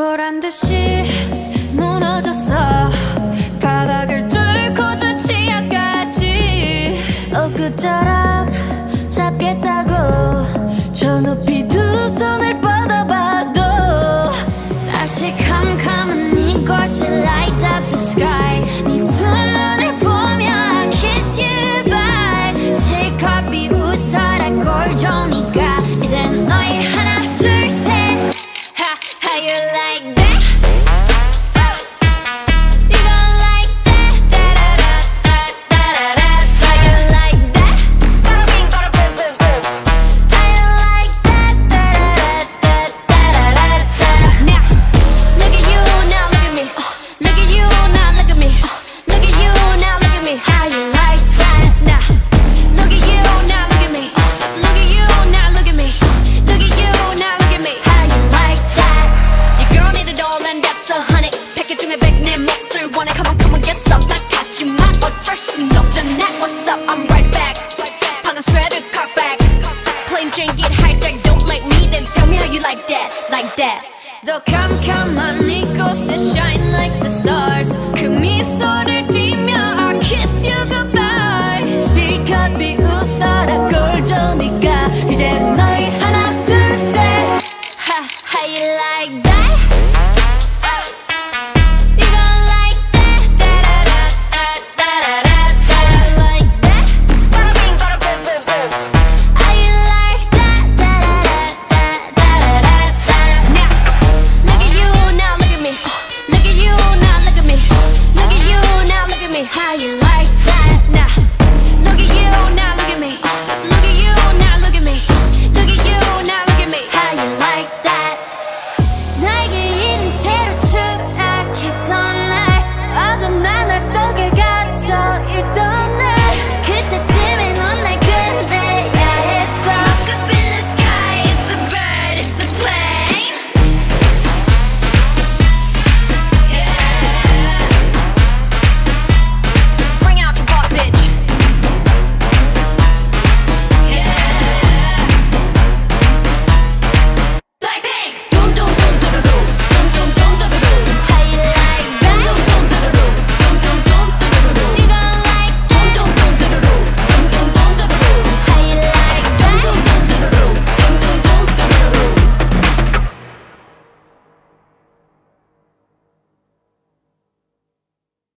보란 듯이 무너졌어. 바닥을 뚫고 저 지하까지 엊그처럼 잡겠다고 저는 I'm right back. 방아쇠를 cock back. Plain Jane get hijacked Don't like me then tell me how you like that Like that. 더 캄캄한 이곳에 shine like the stars.